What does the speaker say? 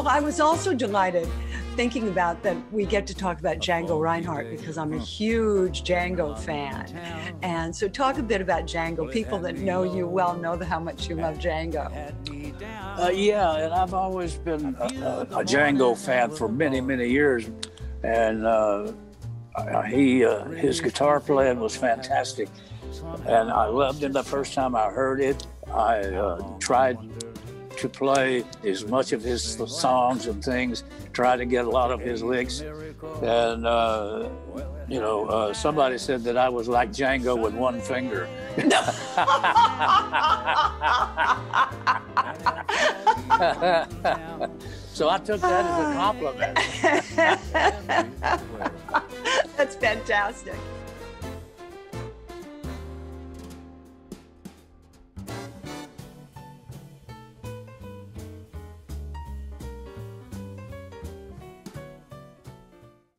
Well, I was also delighted thinking about that we get to talk about Django Reinhardt because I'm a huge Django fan. And so talk a bit about Django. People that know you well know how much you love Django. Uh, yeah, and I've always been a, a, a Django fan for many, many years. And uh, he, uh, his guitar playing was fantastic. And I loved him the first time I heard it. I uh, tried to play as much of his songs and things, try to get a lot of his licks. And, uh, you know, uh, somebody said that I was like Django with one finger. so I took that as a compliment. That's fantastic.